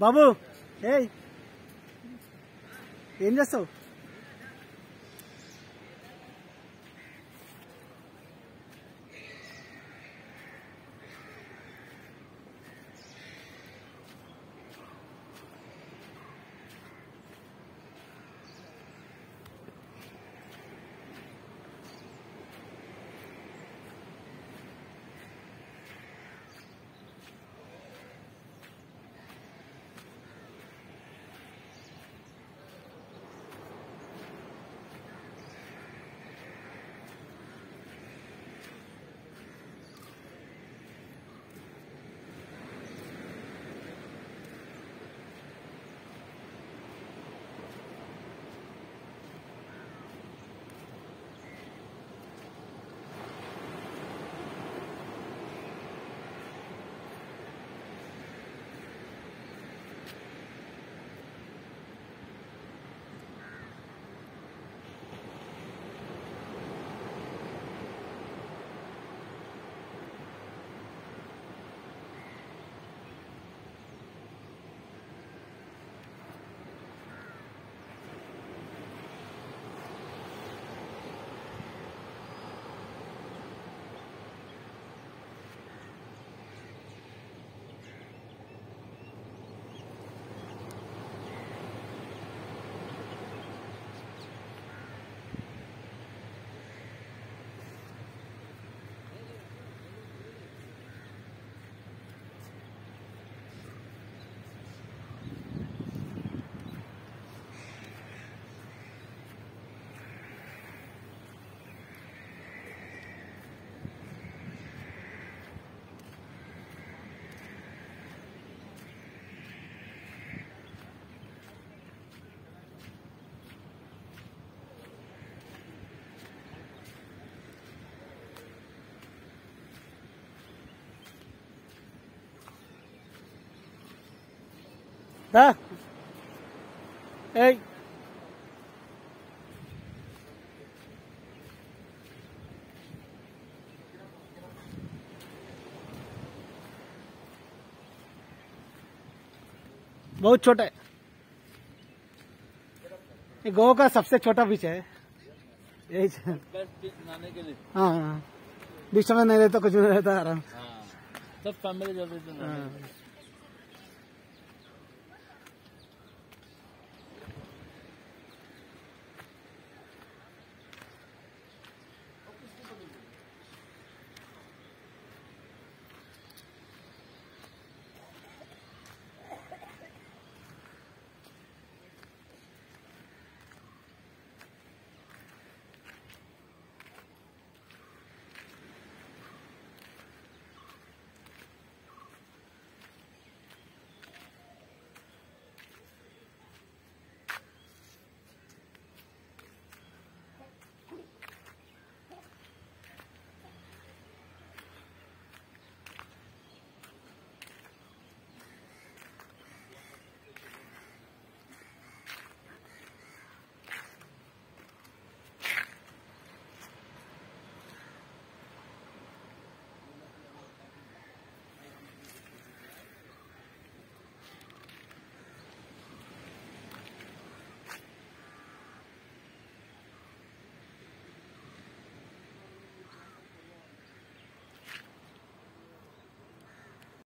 బాబు ఏయ్ ఏం చేస్తావు? हाँ। hey. बहुत छोटा है। ये गोवा का सबसे छोटा बीच है। यही हाँ हाँ। बीच तो में नहीं रहता कुछ नहीं रहता आराम। सब फैमिली